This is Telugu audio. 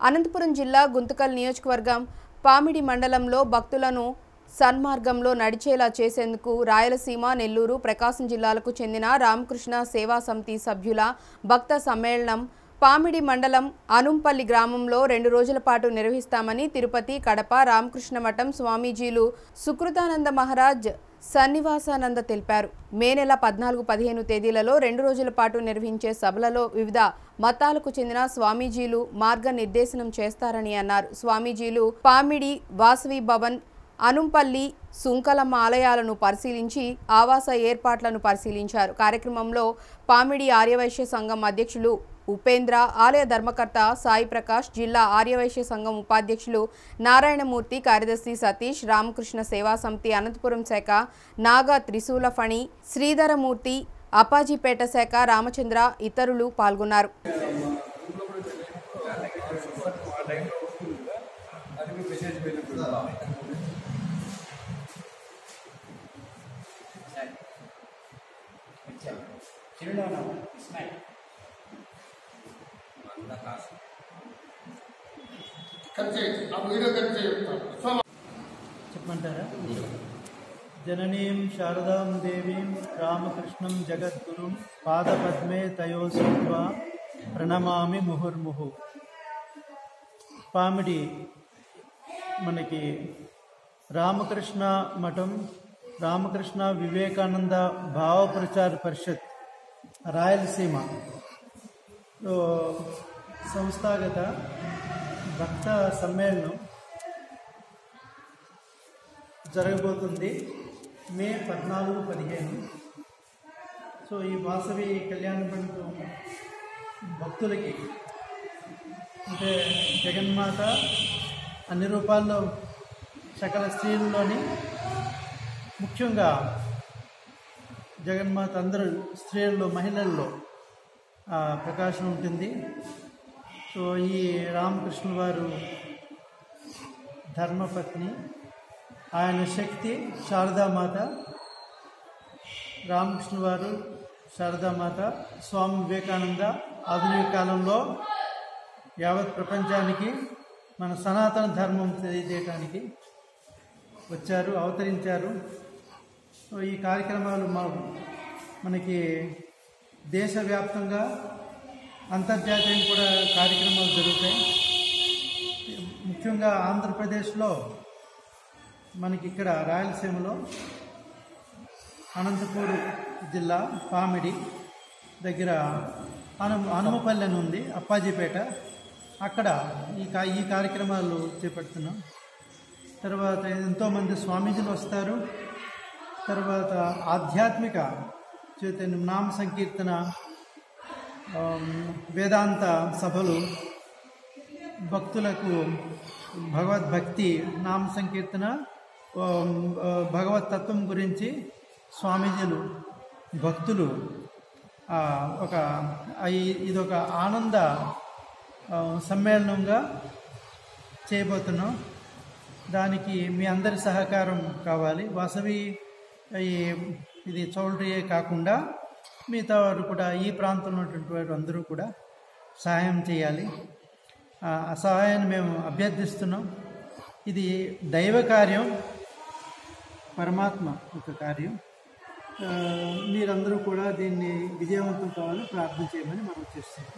అనంతపురం జిల్లా గుంతకల్ నియోజకవర్గం పామిడి మండలంలో భక్తులను సన్మార్గంలో నడిచేలా చేసేందుకు రాయలసీమ నెల్లూరు ప్రకాశం జిల్లాలకు చెందిన రామకృష్ణ సేవా సమితి సభ్యుల భక్త సమ్మేళనం పామిడి మండలం అనుంపల్లి గ్రామంలో రెండు రోజుల పాటు నిర్వహిస్తామని తిరుపతి కడప రామకృష్ణ మఠం స్వామీజీలు సుకృతానంద మహారాజ్ సన్నివాసానంద తెలిపారు. మే నెల పద్నాలుగు పదిహేను తేదీలలో రెండు రోజుల పాటు నిర్వహించే సభలలో వివిధ మతాలకు చెందిన స్వామీజీలు మార్గనిర్దేశనం చేస్తారని అన్నారు. స్వామీజీలు పామిడి వాసవి భవన్ అనుంపల్లి సుంకలమ్మ ఆలయాలను పరిశీలించి ఆవాస ఏర్పాట్లను పరిశీలించారు. కార్యక్రమంలో పామిడి ఆర్యవైశ్య సంఘం అధ్యక్షులు ఉపేంద్ర ఆలయ ధర్మకర్త సాయి ప్రకాష్ జిల్లా ఆర్యవైశ్య సంఘం ఉపాధ్యక్షులు నారాయణమూర్తి కార్యదర్శి సతీష్ రామకృష్ణ సేవా సమితి అనంతపురం శాఖ నాగా త్రిశూల ఫణి శ్రీధరమూర్తి అపాజీపేట శాఖ రామచంద్ర ఇతరులు పాల్గొన్నారు. చిరునామా ఇస్మాయిల్ చెప్పమంటారా? జననీం శారదాం దేవీం రామకృష్ణం జగద్గురుం పాదపద్మే తయో ప్రణమామి ముహుర్ముహు. పామిడి మనకి రామకృష్ణ మఠం రామకృష్ణ వివేకానంద భావ ప్రచార పరిషత్ రాయలసీమ. సంస్థాగత భక్త సమ్మేళనం జరగబోతుంది మే పద్నాలుగు పదిహేను. సో ఈ వాసవి కళ్యాణ మండపం భక్తులకి అంటే జగన్మాత అన్ని రూపాల్లో సకల స్త్రీల్లోని ముఖ్యంగా జగన్మాత అందరూ స్త్రీల్లో మహిళల్లో ప్రకాశం ఉంటుంది. సో ఈ రామకృష్ణ వారు ధర్మపత్ని. ఆయన శక్తి శారదామాత. రామకృష్ణ వారు శారదామాత. స్వామి వివేకానంద ఆధునిక కాలంలో యావత్ ప్రపంచానికి మన సనాతన ధర్మం తెలియజేయడానికి వచ్చారు అవతరించారు. సో ఈ కార్యక్రమాలు మా మనకి దేశవ్యాప్తంగా అంతర్జాతీయం కూడా కార్యక్రమాలు జరుగుతాయి. ముఖ్యంగా ఆంధ్రప్రదేశ్లో మనకి ఇక్కడ రాయలసీమలో అనంతపూర్ జిల్లా పామిడి దగ్గర అను హనుమపల్లి అని ఉంది అప్పాజీపేట. అక్కడ ఈ కా ఈ కార్యక్రమాలు చేపడుతున్నాం. తర్వాత ఎంతోమంది స్వామీజీలు వస్తారు. తర్వాత ఆధ్యాత్మిక చైతన్యం నామ సంకీర్తన వేదాంత సభలు భక్తులకు భగవద్భక్తి నామ సంకీర్తన భగవత్ తత్వం గురించి స్వామీజీలు భక్తులు ఒక ఆ, ఈ- ఇదొక ఆనంద సమ్మేళనంగా చేయబోతున్నాం. దానికి మీ అందరి సహకారం కావాలి. వాసవి ఇది చౌల్ట్రీయే కాకుండా మిగతా వారు కూడా ఈ ప్రాంతంలో ఉన్నటువంటి వారు అందరూ కూడా సహాయం చేయాలి. ఆ సహాయాన్ని మేము అభ్యర్థిస్తున్నాం. ఇది దైవ కార్యం పరమాత్మ ఒక కార్యం. మీరందరూ కూడా దీన్ని విజయవంతం కావాలని ప్రార్థన చేయమని మనం చేస్తున్నాం.